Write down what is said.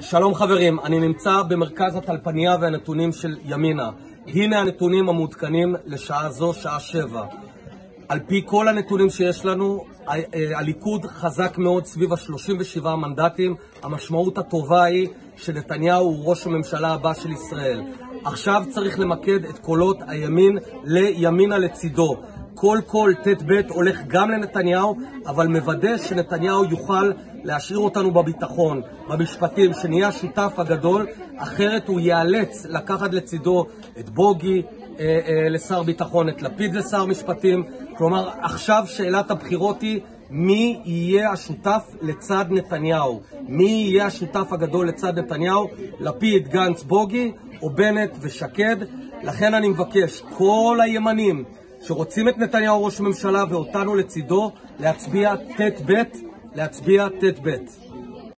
שלום חברים, אני נמצא במרכז הטלפניה והנתונים של ימינה. הנה הנתונים המעודכנים לשעה זו, שעה שבע. על פי כל הנתונים שיש לנו, הליכוד חזק מאוד סביב ה-37 מנדטים. המשמעות הטובה היא שנתניהו הוא ראש הממשלה הבא של ישראל. עכשיו צריך למקד את קולות הימין לימינה לצידו. כל קול ט"ב הולך גם לנתניהו, אבל מוודא שנתניהו יוכל להשאיר אותנו בביטחון, במשפטים, שנהיה השותף הגדול, אחרת הוא ייאלץ לקחת לצידו את בוגי אה, אה, לשר ביטחון, את לפיד לשר משפטים. כלומר, עכשיו שאלת הבחירות היא מי יהיה השותף לצד נתניהו? מי יהיה השותף הגדול לצד נתניהו? לפיד, גנץ, בוגי או בנט ושקד? לכן אני מבקש, כל הימנים שרוצים את נתניהו ראש ממשלה ואותנו לצידו, להצביע ט"ב, להצביע ט"ב.